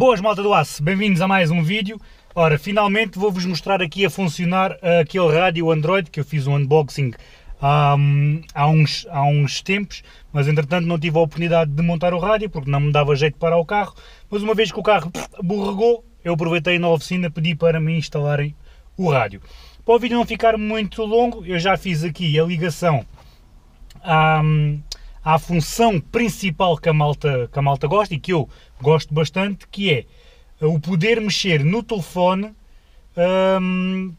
Boas malta do Aço, bem-vindos a mais um vídeo. Ora, finalmente vou-vos mostrar aqui a funcionar aquele rádio Android que eu fiz um unboxing há, há, uns, há uns tempos, mas entretanto não tive a oportunidade de montar o rádio porque não me dava jeito para o carro, mas uma vez que o carro borregou, eu aproveitei na oficina, pedi para me instalarem o rádio. Para o vídeo não ficar muito longo, eu já fiz aqui a ligação à, à função principal que a, malta, que a malta gosta e que eu gosto bastante, que é o poder mexer no telefone um,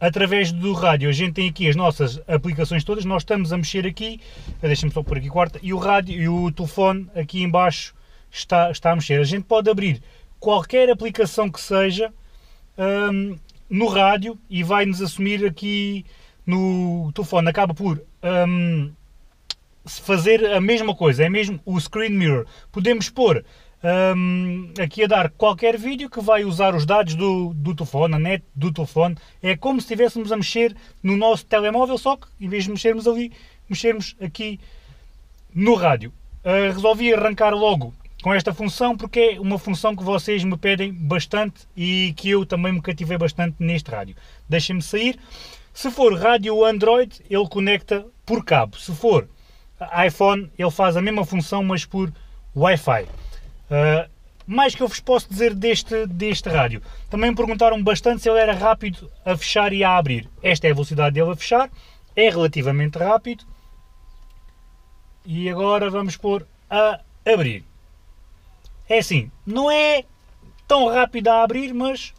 através do rádio. A gente tem aqui as nossas aplicações todas, nós estamos a mexer aqui, deixa-me só por aqui quarta, e o rádio e o telefone aqui embaixo está, está a mexer. A gente pode abrir qualquer aplicação que seja um, no rádio e vai-nos assumir aqui no telefone. Acaba por um, fazer a mesma coisa, é mesmo o screen mirror. Podemos pôr um, aqui a dar qualquer vídeo que vai usar os dados do, do telefone, a net do telefone. É como se estivéssemos a mexer no nosso telemóvel, só que em vez de mexermos ali, mexermos aqui no rádio. Uh, resolvi arrancar logo com esta função porque é uma função que vocês me pedem bastante e que eu também me cativei bastante neste rádio. Deixem-me sair. Se for rádio Android, ele conecta por cabo. Se for iPhone, ele faz a mesma função, mas por Wi-Fi. Uh, mais que eu vos posso dizer deste, deste rádio. Também me perguntaram bastante se ele era rápido a fechar e a abrir. Esta é a velocidade dele a fechar, é relativamente rápido. E agora vamos pôr a abrir. É assim, não é tão rápido a abrir, mas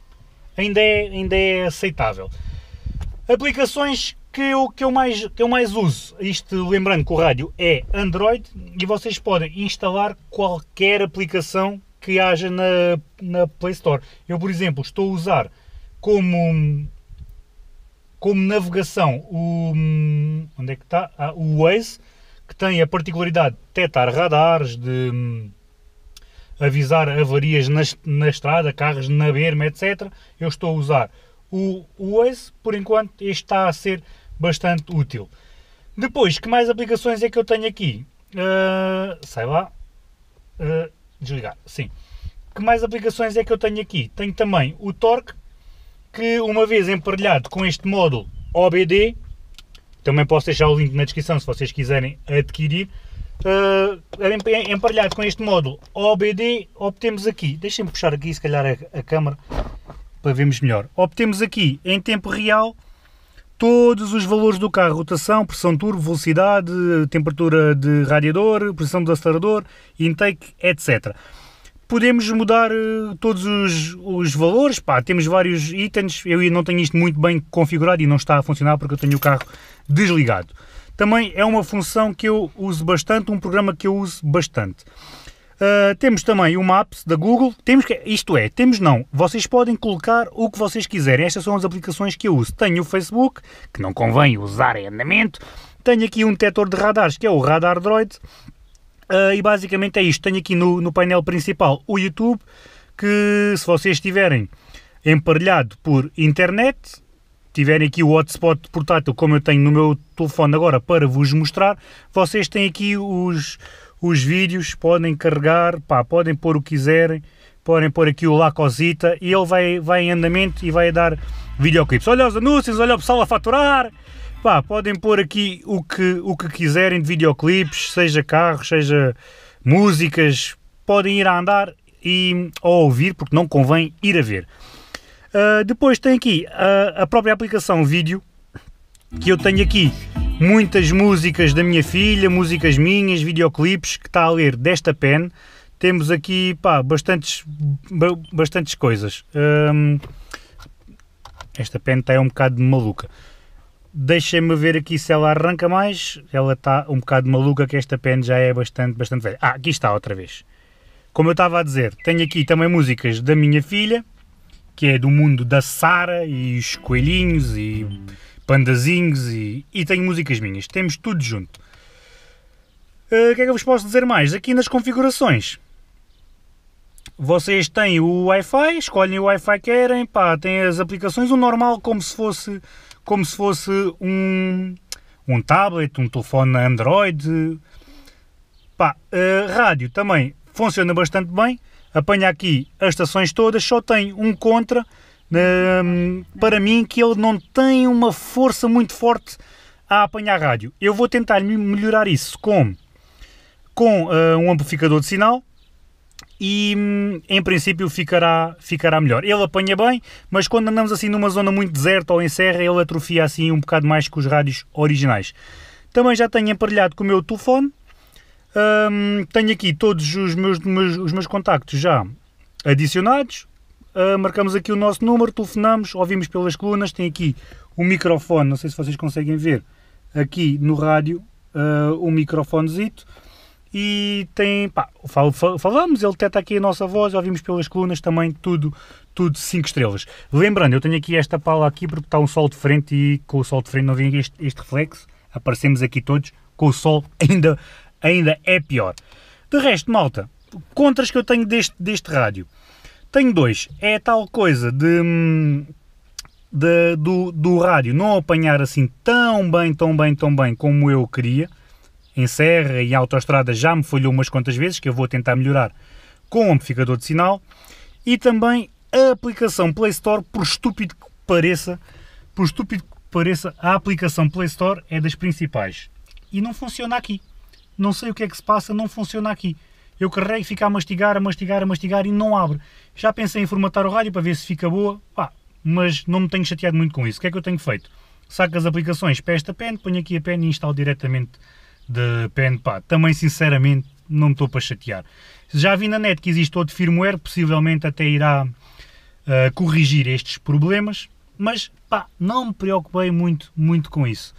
ainda é, ainda é aceitável. Aplicações que eu, que, eu mais, que eu mais uso, isto lembrando que o rádio é Android e vocês podem instalar qualquer aplicação que haja na, na Play Store. Eu, por exemplo, estou a usar como, como navegação o. Onde é que está? Ah, o Waze, que tem a particularidade de detectar radares, de avisar avarias na, na estrada, carros na berma, etc. Eu estou a usar o, o Waze, por enquanto este está a ser bastante útil. Depois, que mais aplicações é que eu tenho aqui? Uh, sei lá. Uh, desligar, sim. Que mais aplicações é que eu tenho aqui? Tenho também o Torque, que uma vez emparelhado com este módulo OBD, também posso deixar o link na descrição se vocês quiserem adquirir, uh, emparelhado com este módulo OBD, obtemos aqui, deixem-me puxar aqui se calhar a, a câmera para vermos melhor, obtemos aqui em tempo real todos os valores do carro, rotação, pressão turbo, velocidade, temperatura de radiador, pressão do acelerador, intake, etc. Podemos mudar uh, todos os, os valores, pá, temos vários itens, eu não tenho isto muito bem configurado e não está a funcionar porque eu tenho o carro desligado. Também é uma função que eu uso bastante, um programa que eu uso bastante. Uh, temos também o Maps da Google. Temos que, isto é, temos não. Vocês podem colocar o que vocês quiserem. Estas são as aplicações que eu uso. Tenho o Facebook, que não convém usar em andamento. Tenho aqui um detector de radares, que é o Radar Droid. Uh, e basicamente é isto. Tenho aqui no, no painel principal o YouTube, que se vocês estiverem emparelhado por internet, tiverem aqui o hotspot portátil, como eu tenho no meu telefone agora para vos mostrar, vocês têm aqui os, os vídeos, podem carregar, pá, podem pôr o que quiserem, podem pôr aqui o Lacosita e ele vai, vai em andamento e vai dar videoclipes. Olha os anúncios, olha o pessoal a faturar, pá, podem pôr aqui o que, o que quiserem de videoclipes, seja carros, seja músicas, podem ir a andar e, ou ouvir, porque não convém ir a ver. Uh, depois tem aqui a, a própria aplicação vídeo, que eu tenho aqui muitas músicas da minha filha, músicas minhas, videoclipes que está a ler desta pen. Temos aqui pá, bastantes, bastantes coisas. Hum, esta pen está um bocado maluca. Deixem-me ver aqui se ela arranca mais. Ela está um bocado maluca, que esta pen já é bastante, bastante velha. Ah, aqui está outra vez. Como eu estava a dizer, tenho aqui também músicas da minha filha, que é do mundo da Sara e os coelhinhos e pandazinhos e, e tenho músicas minhas. Temos tudo junto. Uh, o que é que eu vos posso dizer mais? Aqui nas configurações, vocês têm o Wi-Fi, escolhem o Wi-Fi que querem, pá, têm as aplicações, o normal como se fosse, como se fosse um, um tablet, um telefone Android. Pá, uh, rádio também funciona bastante bem. apanha aqui as estações todas, só tem um contra, para mim, que ele não tem uma força muito forte a apanhar rádio. Eu vou tentar melhorar isso com, com uh, um amplificador de sinal e hum, em princípio ficará, ficará melhor. Ele apanha bem, mas quando andamos assim numa zona muito deserta ou em serra, ele atrofia assim um bocado mais que os rádios originais. Também já tenho emparelhado com o meu telefone. Um, tenho aqui todos os meus, meus, os meus contactos já adicionados. Uh, marcamos aqui o nosso número, telefonamos, ouvimos pelas colunas. Tem aqui o microfone, não sei se vocês conseguem ver, aqui no rádio, uh, um microfonezito. E tem, pá, fal, fal, falamos, ele detecta aqui a nossa voz, ouvimos pelas colunas também, tudo, tudo 5 estrelas. Lembrando, eu tenho aqui esta pala aqui porque está um sol de frente e com o sol de frente não vem este, este reflexo aparecemos aqui todos, com o sol ainda, ainda é pior. De resto, malta, contras que eu tenho deste, deste rádio. Tenho dois. É tal coisa de, de, do, do rádio não apanhar assim tão bem, tão bem, tão bem como eu queria. Em serra e autoestrada já me falhou umas quantas vezes, que eu vou tentar melhorar com o amplificador de sinal. E também a aplicação Play Store, por estúpido que pareça, por estúpido pareça, a aplicação Play Store é das principais. E não funciona aqui. Não sei o que é que se passa, não funciona aqui. Eu carrego e fico a mastigar, a mastigar, a mastigar e não abre. Já pensei em formatar o rádio para ver se fica boa, pá, mas não me tenho chateado muito com isso. O que é que eu tenho feito? Saco as aplicações para esta pen, ponho aqui a pen e instalo diretamente de pen, pá. Também, sinceramente, não me estou para chatear. Já vi na net que existe outro firmware, possivelmente até irá uh, corrigir estes problemas, mas pá, não me preocupei muito, muito com isso.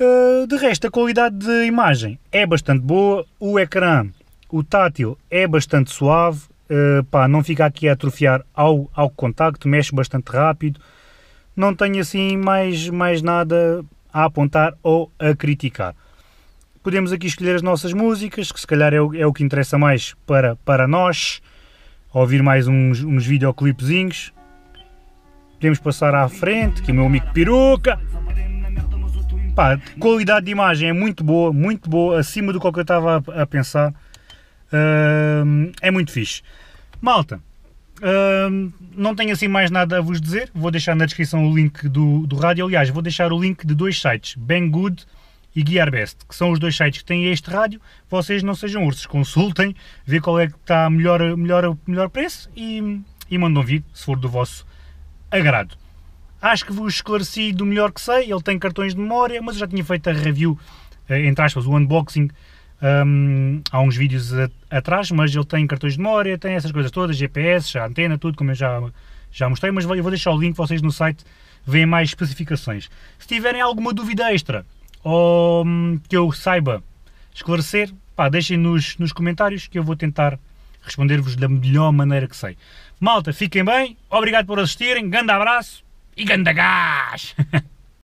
Uh, de resto, a qualidade de imagem é bastante boa, o ecrã, o tátil é bastante suave, uh, pá, não fica aqui a atrofiar ao, ao contacto, mexe bastante rápido, não tenho assim mais, mais nada a apontar ou a criticar. Podemos aqui escolher as nossas músicas, que se calhar é o, é o que interessa mais para, para nós, ouvir mais uns, uns videoclipezinhos, podemos passar à frente, que é o meu amigo Peruca. Pá, qualidade de imagem é muito boa, muito boa, acima do que eu estava a, a pensar. Uh, é muito fixe. Malta, uh, não tenho assim mais nada a vos dizer. Vou deixar na descrição o link do, do rádio. Aliás, vou deixar o link de dois sites, Banggood e Gearbest, que são os dois sites que têm este rádio. Vocês não sejam ursos, consultem, vê qual é que está melhor, melhor, melhor preço e, e mandam vir, se for do vosso agrado. Acho que vos esclareci do melhor que sei, ele tem cartões de memória, mas eu já tinha feito a review, eh, entre aspas, o unboxing, um, há uns vídeos a, atrás, mas ele tem cartões de memória, tem essas coisas todas, GPS, a antena, tudo, como eu já, já mostrei, mas eu vou deixar o link, vocês no site veem mais especificações. Se tiverem alguma dúvida extra, ou hum, que eu saiba esclarecer, pá, deixem nos, nos comentários que eu vou tentar responder-vos da melhor maneira que sei. Malta, fiquem bem, obrigado por assistirem, grande abraço e grande gás!